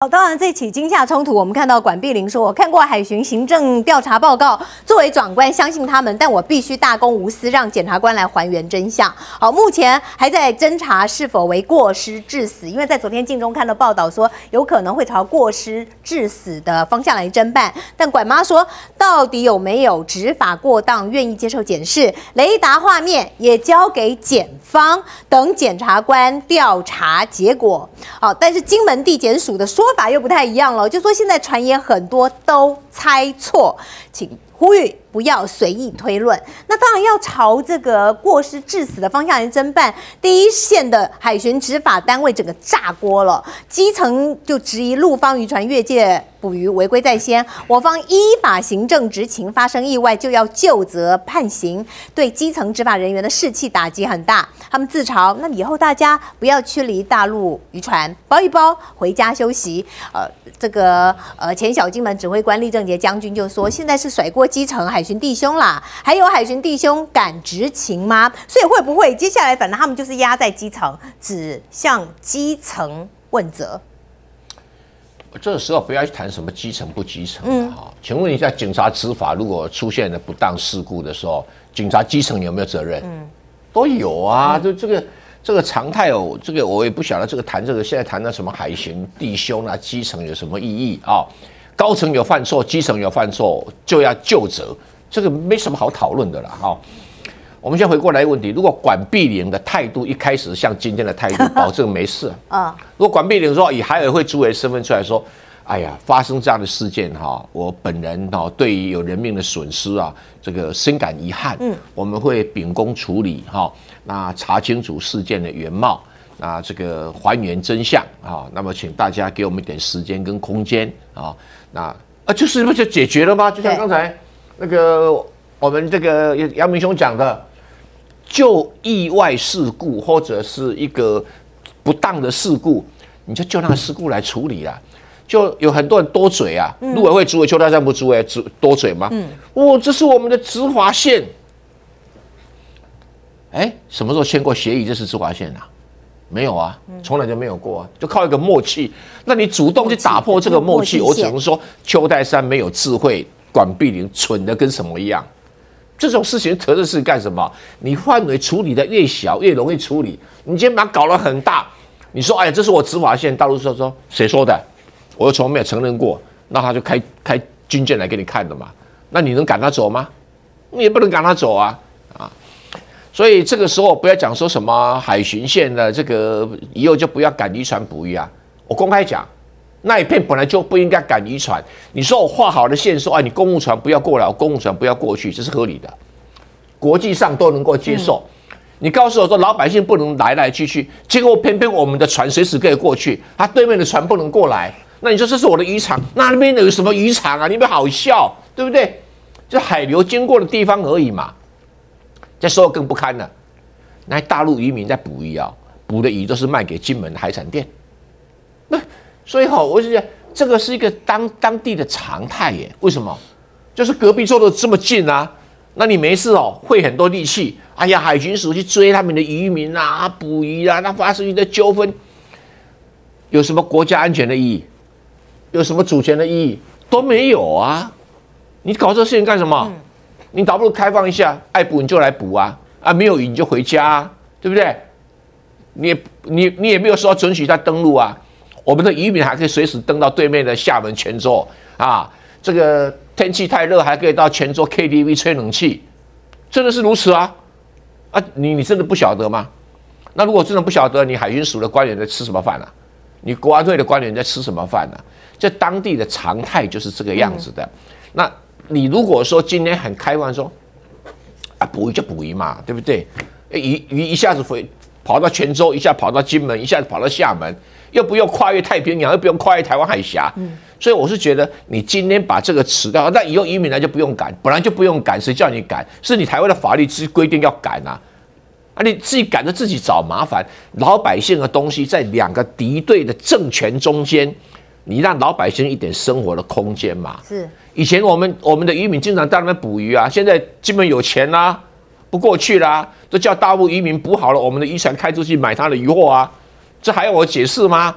好，当然这起惊吓冲突，我们看到管碧玲说：“我看过海巡行政调查报告，作为长官相信他们，但我必须大公无私，让检察官来还原真相。”好，目前还在侦查是否为过失致死，因为在昨天镜中看到报道说，有可能会朝过失致死的方向来侦办。但管妈说，到底有没有执法过当，愿意接受检视，雷达画面也交给检方，等检察官调查结果。好，但是金门地检署的说。说法又不太一样了，就说现在传言很多都猜错，请呼吁不要随意推论。那当然要朝这个过失致死的方向来侦办。第一线的海巡执法单位整个炸锅了，基层就质疑陆方渔船越界。捕鱼违规在先，我方依法行政执勤，发生意外就要就责判刑，对基层执法人员的士气打击很大。他们自嘲，那以后大家不要驱离大陆渔船，包一包回家休息。呃，这个呃前小金门指挥官厉正杰将军就说，现在是甩锅基层海巡弟兄啦，还有海巡弟兄敢执勤吗？所以会不会接下来反正他们就是压在基层，只向基层问责？这个时候不要去谈什么基层不基层的哈，请问一下，警察执法如果出现了不当事故的时候，警察基层有没有责任？嗯，都有啊，就这个这个常态哦，这个我也不晓得这个谈这个现在谈的什么海巡弟兄啊，基层有什么意义啊？高层有犯错，基层有犯错就要就责，这个没什么好讨论的了哈。我们先回过来问题：如果管碧玲的态度一开始像今天的态度，保证没事啊。如果管碧玲说以海委会主委身份出来说：“哎呀，发生这样的事件哈，我本人哈对于有人命的损失啊，这个深感遗憾。嗯，我们会秉公处理哈，那查清楚事件的原貌，那这个还原真相啊。那么请大家给我们一点时间跟空间啊。那啊，就是不就解决了吗？就像刚才那个我们这个杨明兄讲的。”就意外事故或者是一个不当的事故，你就就那个事故来处理啦。就有很多人多嘴啊，陆委会主委邱大山不主委多多嘴吗？嗯，哦，这是我们的直华线。哎，什么时候签过协议？这是直华线啊？没有啊，从来就没有过啊，就靠一个默契。那你主动去打破这个默契，我只能说邱泰山没有智慧，管碧玲蠢的跟什么一样。这种事情特的是干什么？你范围处理的越小，越容易处理。你今天把它搞得很大，你说，哎呀，这是我执法线。大陆说说，谁说的？我又从来没有承认过。那他就开开军舰来给你看的嘛。那你能赶他走吗？你也不能赶他走啊啊！所以这个时候不要讲说什么海巡线的这个以后就不要赶渔船捕鱼啊。我公开讲。那一片本来就不应该赶渔船，你说我画好的线说，啊，你公务船不要过来，公务船不要过去，这是合理的，国际上都能够接受。你告诉我说老百姓不能来来去去，结果偏偏我们的船随时可以过去，他对面的船不能过来，那你说这是我的渔场？那边有什么渔场啊？你们好笑，对不对？就海流经过的地方而已嘛。这时候更不堪了，那大陆渔民在捕鱼啊，捕的鱼都是卖给金门的海产店，那。所以好，我是讲这个是一个当当地的常态耶。为什么？就是隔壁坐的这么近啊，那你没事哦，费很多力气。哎呀，海巡署去追他们的渔民啊，捕鱼啊，那发生一些纠纷，有什么国家安全的意义？有什么主权的意义？都没有啊！你搞这事情干什么？你倒不如开放一下，爱捕你就来捕啊，啊，没有鱼你就回家，对不对？你你你也没有说准许他登陆啊。我们的渔民还可以随时登到对面的厦门、泉州啊，这个天气太热，还可以到泉州 KTV 吹冷气，真的是如此啊！啊，你你真的不晓得吗？那如果真的不晓得，你海军署的官员在吃什么饭呢？你国安队的官员在吃什么饭呢？这当地的常态就是这个样子的。那你如果说今天很开放说，啊，捕鱼就捕鱼嘛，对不对？鱼鱼一下子回跑到泉州，一下跑到金门，一下子跑到厦门。又不用跨越太平洋，又不用跨越台湾海峡，所以我是觉得你今天把这个辞掉，那以后移民来就不用赶，本来就不用赶，谁叫你赶？是你台湾的法律之规定要赶啊，啊，你自己赶着自己找麻烦。老百姓的东西在两个敌对的政权中间，你让老百姓一点生活的空间嘛？是。以前我们我们的渔民经常在那边捕鱼啊，现在基本有钱啦，不过去啦，都叫大陆渔民捕好了，我们的渔船开出去买他的渔货啊。这还要我解释吗？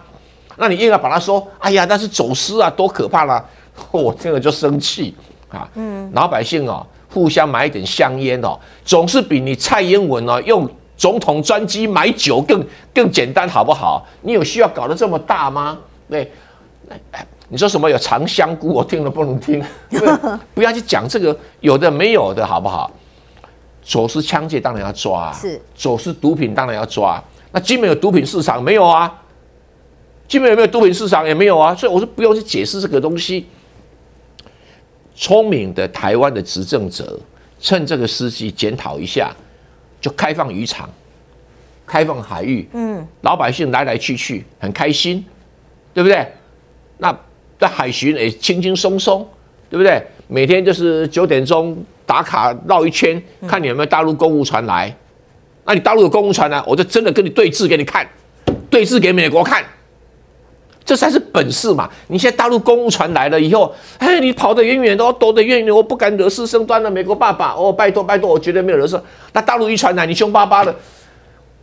那你硬要把它说，哎呀，那是走私啊，多可怕啦！我听了就生气啊。嗯，老百姓哦，互相买一点香烟哦，总是比你蔡英文哦用总统专机买酒更更简单，好不好？你有需要搞得这么大吗？对，你说什么有长香菇，我听了不能听，不要去讲这个有的没有的，好不好？走私枪械当然要抓，是走私毒品当然要抓。那基本有毒品市场没有啊？基本有没有毒品市场也没有啊？所以我说不用去解释这个东西。聪明的台湾的执政者，趁这个时机检讨一下，就开放渔场，开放海域，嗯，老百姓来来去去很开心，对不对？那在海巡也轻轻松松，对不对？每天就是九点钟打卡绕一圈，看你有没有大陆公务船来。那你大陆有公务船呢，我就真的跟你对峙给你看，对峙给美国看，这才是本事嘛！你现在大陆公务船来了以后，哎，你跑得远远的，躲得远远，我不敢惹事生端了。美国爸爸，哦，拜托拜托，我绝对没有惹事。那大陆一传来，你凶巴巴的，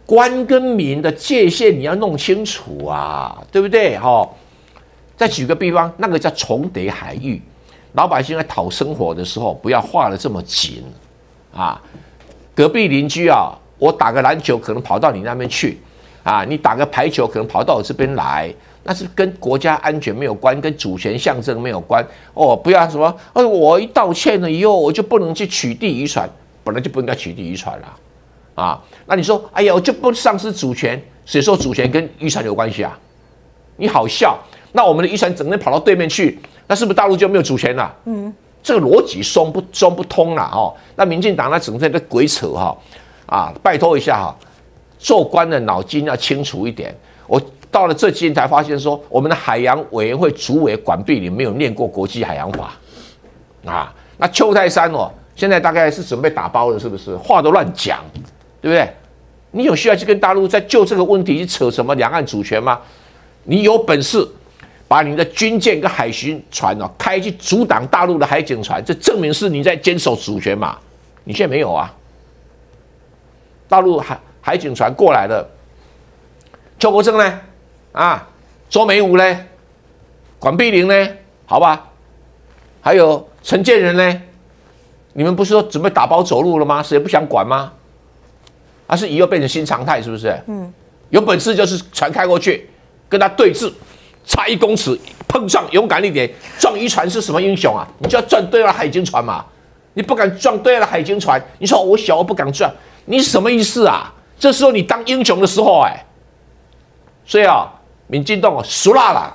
官跟民的界限你要弄清楚啊，对不对？哈，再举个比方，那个叫重叠海域，老百姓在讨生活的时候，不要画的这么紧啊，隔壁邻居啊。我打个篮球可能跑到你那边去，啊，你打个排球可能跑到我这边来，那是跟国家安全没有关，跟主权象征没有关。哦，不要什么，哦，我一道歉了以后，我就不能去取缔渔船，本来就不应该取缔渔船了，啊，那你说，哎呀，我就不丧失主权，谁说主权跟渔船有关系啊？你好笑，那我们的渔船整天跑到对面去，那是不是大陆就没有主权了？嗯，这个逻辑说不说不通了哦。那民进党那整天在鬼扯哈。啊，拜托一下哈，做官的脑筋要清楚一点。我到了这几天才发现，说我们的海洋委员会主委管碧林没有念过国际海洋法啊。那邱泰山哦，现在大概是准备打包了，是不是？话都乱讲，对不对？你有需要去跟大陆在就这个问题去扯什么两岸主权吗？你有本事把你的军舰跟海巡船哦开去阻挡大陆的海警船，这证明是你在坚守主权嘛？你现在没有啊？大陆海海警船过来了，邱国正呢？啊，周美武呢？管碧玲呢？好吧，还有陈建仁呢？你们不是说准备打包走路了吗？谁不想管吗？而是以后变成新常态？是不是？嗯，有本事就是船开过去，跟他对峙，差一公尺碰撞，勇敢一点，撞渔船是什么英雄啊？你就要撞对了海军船嘛？你不敢撞对了海军船，你说我小我不敢撞。你什么意思啊？这时候你当英雄的时候哎，所以啊，民进党啊，熟辣了。